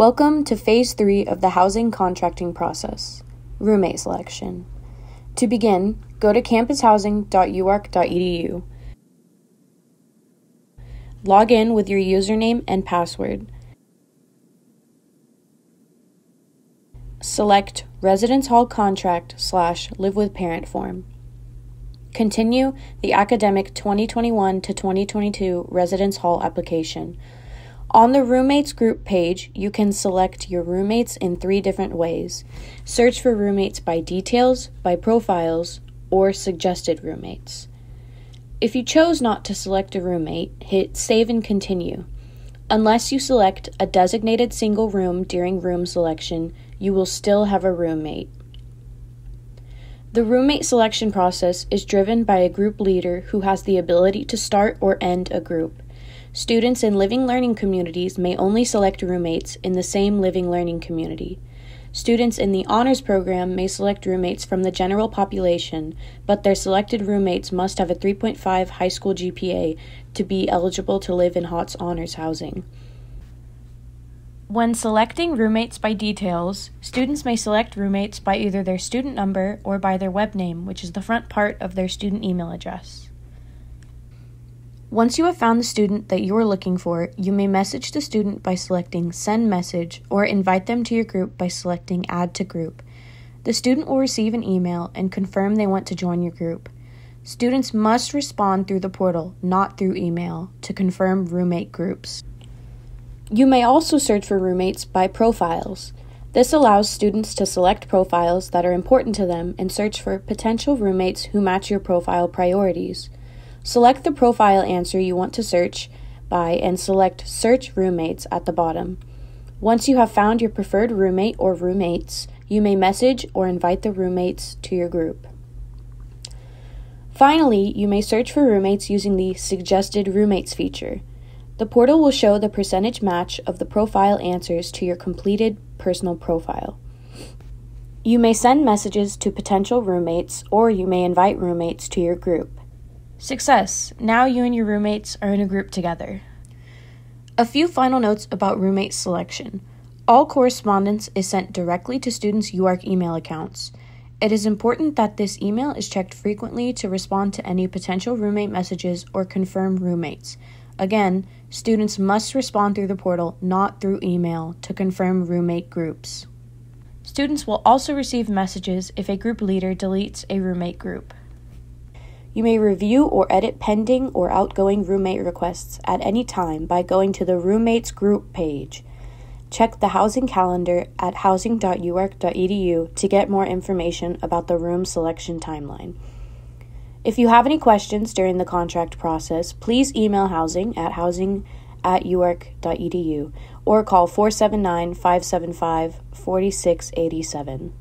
Welcome to Phase 3 of the housing contracting process roommate selection. To begin, go to campushousing.uark.edu. Log in with your username and password. Select Residence Hall Contract slash Live with Parent form. Continue the academic 2021 to 2022 Residence Hall application. On the roommates group page, you can select your roommates in three different ways. Search for roommates by details, by profiles, or suggested roommates. If you chose not to select a roommate, hit Save and Continue. Unless you select a designated single room during room selection, you will still have a roommate. The roommate selection process is driven by a group leader who has the ability to start or end a group. Students in living learning communities may only select roommates in the same living learning community. Students in the honors program may select roommates from the general population, but their selected roommates must have a 3.5 high school GPA to be eligible to live in Hotz honors housing. When selecting roommates by details, students may select roommates by either their student number or by their web name, which is the front part of their student email address. Once you have found the student that you are looking for, you may message the student by selecting Send Message or invite them to your group by selecting Add to Group. The student will receive an email and confirm they want to join your group. Students must respond through the portal, not through email, to confirm roommate groups. You may also search for roommates by profiles. This allows students to select profiles that are important to them and search for potential roommates who match your profile priorities. Select the profile answer you want to search by and select Search Roommates at the bottom. Once you have found your preferred roommate or roommates, you may message or invite the roommates to your group. Finally, you may search for roommates using the Suggested Roommates feature. The portal will show the percentage match of the profile answers to your completed personal profile. You may send messages to potential roommates or you may invite roommates to your group. Success! Now you and your roommates are in a group together. A few final notes about roommate selection. All correspondence is sent directly to students' UARK email accounts. It is important that this email is checked frequently to respond to any potential roommate messages or confirm roommates. Again, students must respond through the portal, not through email, to confirm roommate groups. Students will also receive messages if a group leader deletes a roommate group. You may review or edit pending or outgoing roommate requests at any time by going to the Roommates Group page. Check the housing calendar at housing.uark.edu to get more information about the room selection timeline. If you have any questions during the contract process, please email housing at housing at uark.edu or call 479 575 4687.